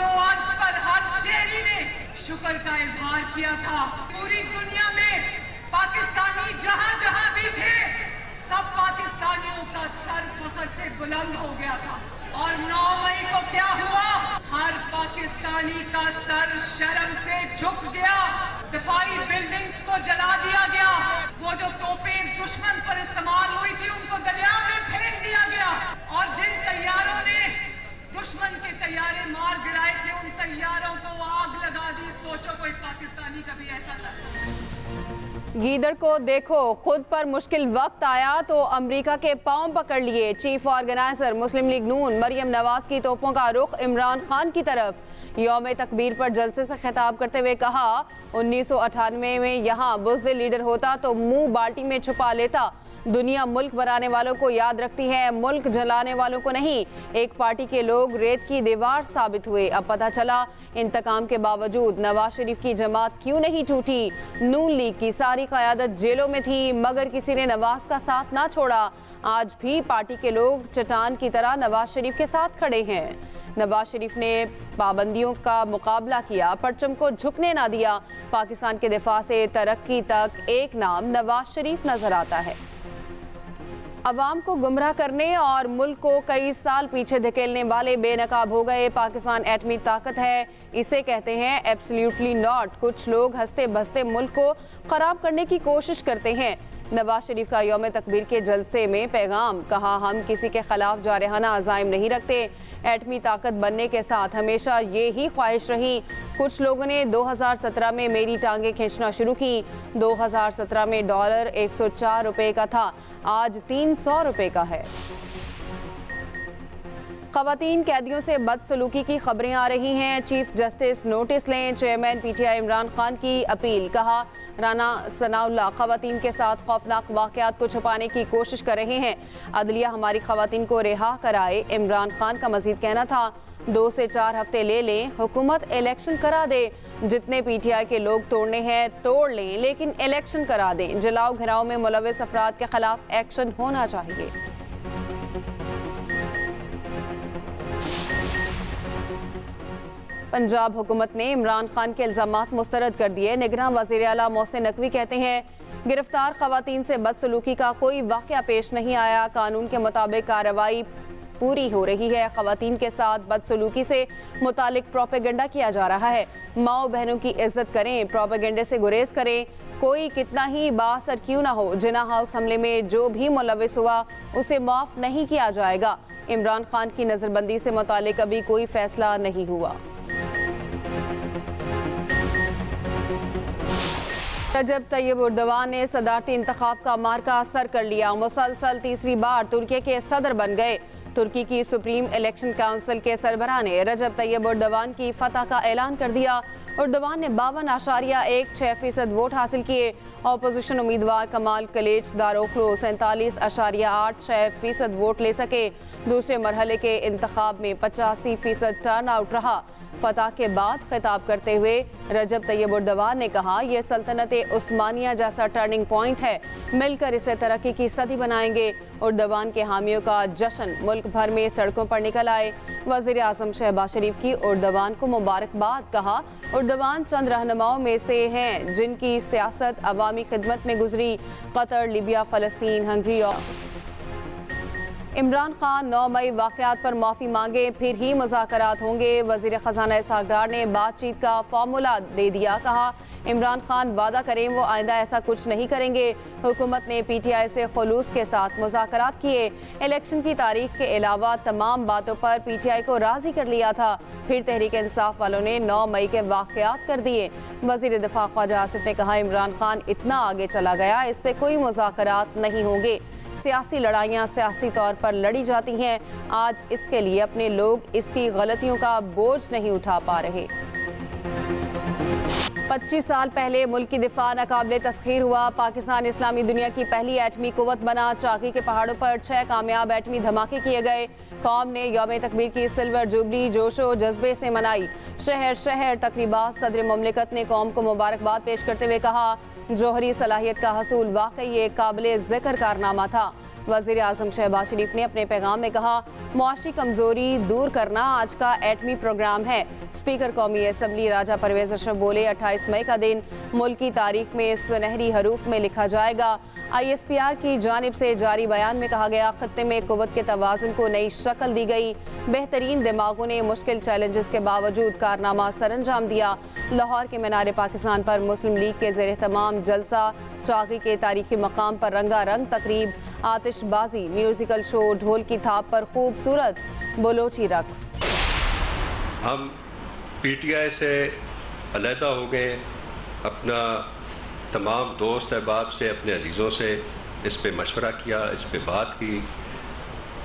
अर्ज़ पर हर शहरी ने शुक्र का इजहार किया था। पूरी दुनिया में पाकिस्तानी जहाँ जहाँ भी थे, सब पाकिस्तानियों का सर फखर से बुलंद हो गया था। और 9 मई को क्या हुआ? हर पाकिस्तानी का सर शर्म से झुक गया। दिफाई बिल्डिंग्स को जला दिया गया। वो जो तोपें दुश्मन पर इस्तेमाल हुई थी, उनको दरिया में फेंक दिया गया। और जिन तैयारों ने तैयारे मार गिराए थे उन तैयारों को आग लगा दी। सोचो कोई पाकिस्तानी कभी ऐसा कर। गीदड़ को देखो, खुद पर मुश्किल वक्त आया तो अमेरिका के पाँव पकड़ लिए। चीफ ऑर्गेनाइजर मुस्लिम लीग नून मरियम नवाज़ की तोपों का रुख इमरान खान की तरफ़। योम तकबीर पर जलसे से खिताब करते हुए कहा, उन्नीस सौ अठानवे में यहाँ बुजदे लीडर होता तो मुँह बाल्टी में छुपा लेता। दुनिया मुल्क बनाने वालों को याद रखती है, मुल्क जलाने वालों को नहीं। एक पार्टी के लोग रेत की दीवार साबित हुए। अब पता चला, इंतकाम के बावजूद नवाज़ शरीफ की जमात क्यों नहीं टूटी? नून लीग की सारी क्यादत जेलों में थी, मगर किसी ने नवाज़ का साथ ना छोड़ा। आज भी पार्टी के लोग चट्टान की तरह नवाज़ शरीफ के साथ खड़े हैं। नवाज़ शरीफ ने पाबंदियों का मुकाबला किया, परचम को झुकने ना दिया। पाकिस्तान के दिफा से तरक्की तक एक नाम नवाज़ शरीफ नज़र आता है। अवाम को गुमराह करने और मुल्क को कई साल पीछे धकेलने वाले बेनकाब हो गए। पाकिस्तान एटमी ताकत है। इसे कहते हैं एब्सोल्युटली नॉट कुछ लोग हँसते बसते मुल्क को खराब करने की कोशिश करते हैं। नवाज़ शरीफ का योम तकबीर के जलसे में पैगाम, कहा, हम किसी के खिलाफ जारहाना अजायम नहीं रखते। एटमी ताकत बनने के साथ हमेशा ये ही ख्वाहिश रही। कुछ लोगों ने 2017 में मेरी टांगे खींचना शुरू की। 2017 में डॉलर 104 रुपए का था। आज 300 रुपए का है। खवतान कैदियों से बदसलूकी की खबरें आ रही हैं। चीफ जस्टिस नोटिस लें, चेयरमैन पीटीआई इमरान खान की अपील। कहा, राना सनाउल्ला खवतान के साथ खौफनाक वाकत को छुपाने की कोशिश कर रहे हैं। अदलिया, हमारी खवतान को रिहा कराए, इमरान खान का मजीद कहना था, दो से चार हफ़्ते ले लें, हुकूमत इलेक्शन करा दे। जितने पीटीआई के लोग तोड़ने हैं, तोड़ लें, लेकिन इलेक्शन करा दें। जलाओ घिराव में मुलविस अफराद के खिलाफ एक्शन होना चाहिए। पंजाब हुकूमत ने इमरान खान के इल्ज़ाम मुस्तरद कर दिए। निगरान वज़ीर अला मोहसिन नकवी कहते हैं, गिरफ़्तार खवतान से बदसलूकी का कोई वाक़ पेश नहीं आया। कानून के मुताबिक कार्रवाई पूरी हो रही है। खवतान के साथ बदसलूकी से मुतालिक प्रोपेगेंडा किया जा रहा है। माओ बहनों की इज़्ज़त करें, प्रोपेगेंडे से गुरेज करें। कोई कितना ही बासर क्यों ना हो, जिना हाउस हमले में जो भी मुलविस हुआ, उसे माफ़ नहीं किया जाएगा। इमरान खान की नज़रबंदी से मुतालिक अभी कोई फैसला नहीं हुआ। रजब तैयब उर्दवान ने सदारती इंतखाब का मार्का सर कर लिया। मुसलसल तीसरी बार तुर्की के सदर बन गए। तुर्की की सुप्रीम इलेक्शन काउंसिल के सरबरा ने रजब तैयब उर्दवान की फतह का ऐलान कर दिया। उर्दवान ने बावन आशारिया, एक छः फ़ीसद वोट हासिल किए। अपोजिशन उम्मीदवार कमाल कलेज दारोखलो सैंतालीस आशारिया, आठ छः फ़ीसद वोट ले सके। दूसरे मरहले के इंतखाब में पचासी फ़ीसद टर्न आउट रहा। फतह के बाद खिताब करते हुए रजब तैयब उर्दवान ने कहा, यह सल्तनत उस्मानिया जैसा टर्निंग पॉइंट है। मिलकर इसे तरक्की की सदी बनाएँगे। उर्दवान के हामियों का जश्न मुल्क भर में सड़कों पर निकल आए। वज़ीर अजम शहबाज शरीफ की उर्दवान को मुबारकबाद कहा उर्दवान चंद रहनुमाओं में से हैं जिनकी सियासत अवामी खिदमत में गुजरी। कतर, लिबिया, फ़लस्तीन, हंगरी और इमरान खान नौ मई वाकयात पर माफ़ी मांगे, फिर ही मुजाकरात होंगे। वज़ीर ख़जाना इसहाकडार ने बातचीत का फार्मूला दे दिया। कहा, इमरान खान वादा करें, वो आइंदा ऐसा कुछ नहीं करेंगे। हुकूमत ने पी टी आई से खलूस के साथ मुजाकरात किए। इलेक्शन की तारीख के अलावा तमाम बातों पर पी टी आई को राज़ी कर लिया था। फिर तहरीक इंसाफ वालों ने नौ मई के वाकयात कर दिए। वज़ीर दिफा ख्वाजा आसिफ ने कहा, इमरान खान इतना आगे चला गया, इससे कोई मुजाकरात नहीं होंगे। सियासी लड़ाइयाँ सियासी तौर पर लड़ी जाती हैं। आज इसके लिए अपने लोग इसकी गलतियों का बोझ नहीं उठा पा रहे। 25 साल पहले मुल्क की दिफा नाकाबले तस्खीर हुआ। पाकिस्तान इस्लामी दुनिया की पहली एटमी कुवत बना। चाकी के पहाड़ों पर छह कामयाब एटमी धमाके किए गए। कौम ने योम तकबीर की सिल्वर जुबली जोशो जज्बे से मनाई। शहर शहर तकरीबा सदर ममलिकत ने कौम को मुबारकबाद पेश करते हुए कहा जौहरी सलाहियत का हसूल वाकई एक काबिल ज़िक्र कारनामा था। वज़ीर अजम शहबाज शरीफ ने अपने पैगाम में कहा, मुआशी कमज़ोरी दूर करना आज का एटमी प्रोग्राम है। स्पीकर कौमी असम्बली राजा परवेज अशरफ बोले 28 मई का दिन मुल्क की तारीख में सुनहरी हरूफ में लिखा जाएगा। आई एस पी आर की जानब से जारी बयान में कहा गया खत्े में कुत के तोज़ुन को नई शक्ल दी गई। बेहतरीन दिमागों ने मुश्किल चैलेंजेस के बावजूद कारनामा सर अंजाम दिया। लाहौर के मीनार पाकिस्तान पर मुस्लिम लीग के जेर तमाम जलसा चाकी के तारीखी मकाम पर रंगा रंग तकरीब, आतिशबाजी, म्यूजिकल शो, ढोल की थाप पर खूबसूरत बलोची रक्स। हम पीटीआई से अलहदा हो गए। अपना तमाम दोस्त अहबाब से, अपने अजीज़ों से इस पर मशवरा किया, इस पर बात की।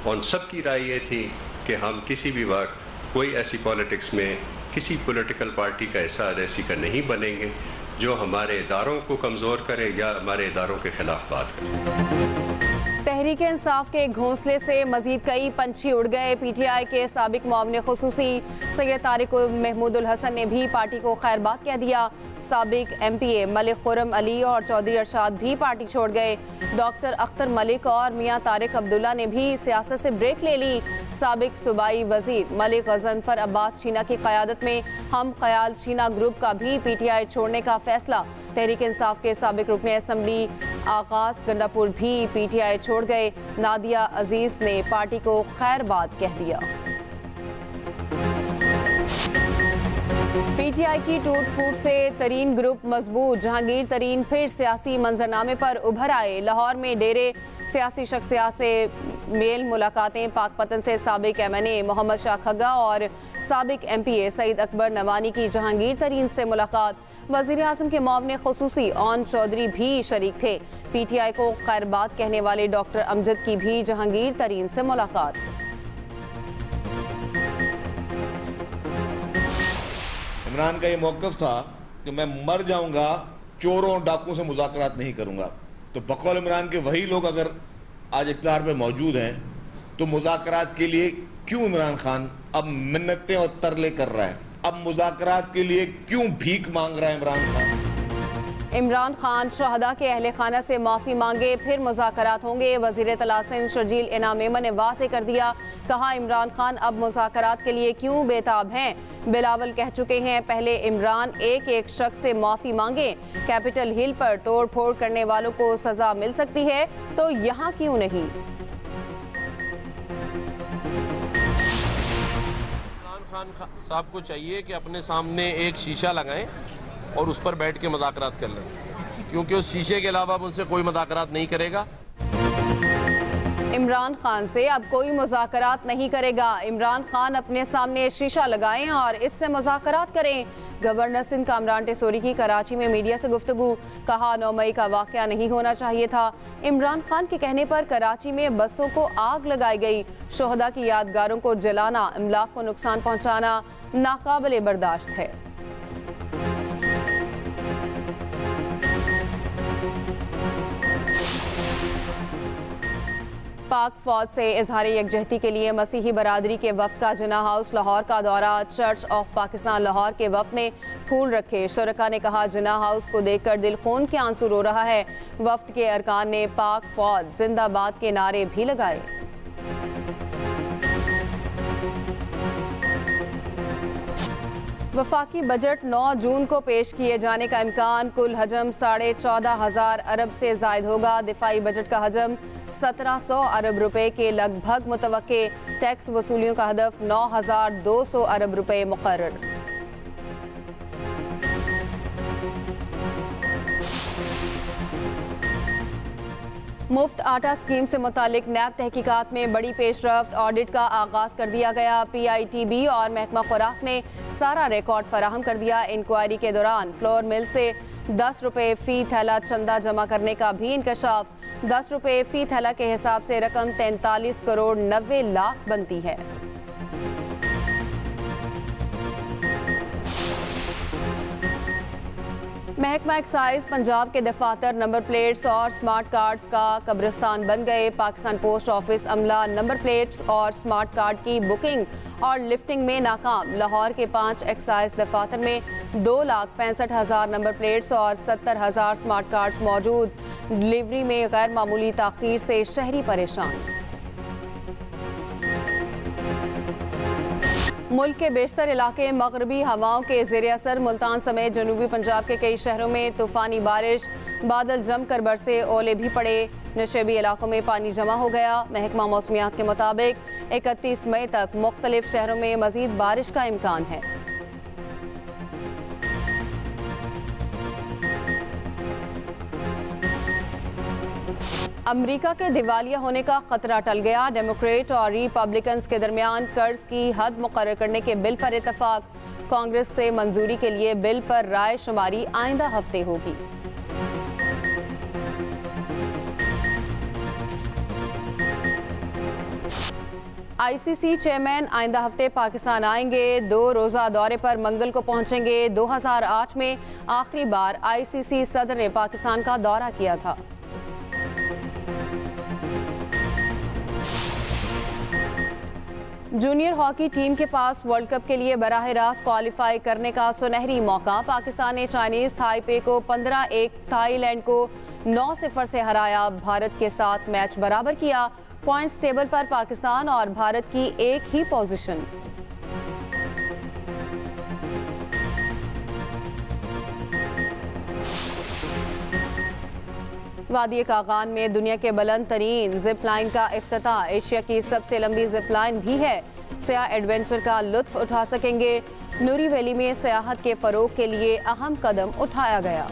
उन सब की राय ये थी कि हम किसी भी वक्त कोई ऐसी पॉलिटिक्स में, किसी पॉलिटिकल पार्टी का हिस्सा ऐसी का नहीं बनेंगे। जो हमारे इदारों को कमज़ोर करे या हमारे इदारों के ख़िलाफ़ बात करे। तहरीक इंसाफ के घोंसले से मजीद कई पंछी उड़ गए। पीटीआई के सबक मामले, खसूसी सैयद तारिक महमूद हसन ने भी पार्टी को खैरबाद कह दिया। सबक M P A Malik Khurram Ali और चौधरी अरशाद भी पार्टी छोड़ गए। डॉक्टर अख्तर मलिक और मियाँ तारिक अब्दुल्ला ने भी सियासत से ब्रेक ले ली। सबक सूबाई वज़ीर मलिक गजनफर अब्बास चीना की क्यादत में हम ख्याल चीना ग्रुप का भी पी टी आई छोड़ने का फैसला। तहरीक इंसाफ के सबक रुकन असम्बली आकाश गंडापुर भी पी टी आई छोड़ गए। नादिया अज़ीज़ ने पार्टी को खैरबाद कह दिया। पीटीआई की टूट फूट से तरीन ग्रुप मज़बूत, जहांगीर तरीन फिर सियासी मंजरनामे पर उभर आए। लाहौर में डेरे सियासी शख्सियात से मेल मुलाकातें पाकपतन से सबक M N A Mohammad Shah Khagga और सबक M P A Saeed Akbar Nawani की जहांगीर तरीन से मुलाकात। वज़ीर अजम के मामले खसूसी, ओन चौधरी भी शरीक थे। पी टी आई को खैरबाद कहने वाले डॉक्टर अमजद की भी जहांगीर तरीन से मुलाकात। इमरान का ये मौकफ था कि मैं मर जाऊँगा, चोरों और डाकुओं से मुजाकरात नहीं करूँगा। तो बकौल इमरान के वही लोग अगर आज इकतार में मौजूद हैं तो मुजाकरात के लिए क्यों इमरान खान अब मिन्नतें और तरले कर रहा है? अब मुजाकरात के लिए क्यों भीख मांग रहा है इमरान खान? इमरान खान शहदा के अहल खाना से माफ़ी मांगे, फिर मुजाकर होंगे। वज़ीर तलासन शर्जील इनाम ने वाजे कर दिया। कहा, इमरान खान अब मुजाकर के लिए क्यों बेताब हैं? बिलावल कह चुके हैं, पहले इमरान एक एक शख्स से माफ़ी मांगे। कैपिटल हिल पर तोड़ फोड़ करने वालों को सज़ा मिल सकती है तो यहाँ क्यों नहीं? खान, साहब को चाहिए कि अपने सामने एक शीशा लगाएँ। और उस पर बैठ के मुजाकर कर लें। क्योंकि उस शीशे के अलावा उनसे कोई मुजाकर नहीं करेगा। इमरान खान से अब कोई मुजाकर नहीं करेगा। इमरान खान अपने सामने शीशा लगाएँ और इससे मुजाकर करें। गवर्नर सिंध कामरान टेसोरी की कराची में मीडिया से गुफ्तु कहा, नौ मई का वाक़ नहीं होना चाहिए था। इमरान खान के कहने पर कराची में बसों को आग लगाई गई। शोहदा की यादगारों को जलाना, इमलाक को नुकसान पहुँचाना नाकबले बर्दाश्त है। पाक फौज से इजहार यकजहती के लिए मसीही बरदरी के वफ़ का जना हाउस लाहौर का दौरा। चर्च ऑफ़ पाकिस्तान लाहौर के वफ़ ने फूल रखे। शुरा ने कहा, जना हाउस को देखकर दिल खून के आँसू रो रहा है। वफ़ के अरकान ने पाक फौज जिंदाबाद के नारे भी लगाए। वफाकी बजट 9 जून को पेश किए जाने का इम्कान। कुल हजम साढ़े चौदह हज़ार अरब से जायद होगा। दिफाई बजट का हजम सत्रह सौ अरब रुपए के लगभग मुतव टैक्स वसूलियों का हदफ नौ हज़ार दो सौ अरब रुपए मुकर मुफ़्त आटा स्कीम से मुतालिक नैब तहकीकात में बड़ी पेशरफ ऑडिट का आगाज़ कर दिया गया। पी आई टी बी और महकमा खुराक ने सारा रिकॉर्ड फराहम कर दिया। इंक्वायरी के दौरान फ्लोर मिल से दस रुपये फ़ी थैला चंदा जमा करने का भी इंकशाफ दस रुपये फ़ी थैला के हिसाब से रकम तैंतालीस करोड़ नब्बे लाख बनती है। महकमा एक्साइज पंजाब के दफातर नंबर प्लेट्स और स्मार्ट कार्ड्स का कब्रिस्तान बन गए। पाकिस्तान पोस्ट ऑफ़िस अमला नंबर प्लेट्स और स्मार्ट कार्ड की बुकिंग और लिफ्टिंग में नाकाम। लाहौर के पाँच एक्साइज दफातर में दो लाख पैंसठ हज़ार नंबर प्लेट्स और सत्तर हज़ार स्मार्ट कार्ड्स मौजूद। डिलीवरी में गैर मामूली तखीर से शहरी परेशान। मुल्क के बेशतर इलाके मगरबी हवाओं के जेर असर, मुल्तान समेत जनूबी पंजाब के कई शहरों में तूफ़ानी बारिश, बादल जम कर बरसे ओले भी पड़े। नशेबी इलाकों में पानी जमा हो गया। महकमा मौसमियात के मुताबिक, इकतीस मई तक मुख्तलिफ़ शहरों में मजीद बारिश का इम्कान है। अमेरिका के दिवालिया होने का खतरा टल गया। डेमोक्रेट और रिपब्लिकन्स के दरमियान कर्ज की हद मुकर करने के बिल पर इतफाक कांग्रेस से मंजूरी के लिए बिल पर राय शुमारी आइंदा हफ़्ते होगी। आईसीसी चेयरमैन आइंदा हफ़्ते पाकिस्तान आएँगे। दो रोज़ा दौरे पर मंगल को पहुँचेंगे। 2008 में आखिरी बार आईसीसी सदर ने पाकिस्तान का दौरा किया था। जूनियर हॉकी टीम के पास वर्ल्ड कप के लिए बराह रास्त क्वालिफाई करने का सुनहरी मौका। पाकिस्तान ने चाइनीज़ थाईपे को 15 एक, थाईलैंड को 9 सिफर से हराया। भारत के साथ मैच बराबर किया। पॉइंट्स टेबल पर पाकिस्तान और भारत की एक ही पोजीशन। वादी कागान में दुनिया के बुलंद तरीन जिप लाइन का अफ्ताह एशिया की सबसे लंबी जिप लाइन भी है। सयाह एडवेंचर का लुत्फ उठा सकेंगे। नूरी वैली में सियाहत के फ़रोग के लिए अहम कदम उठाया गया।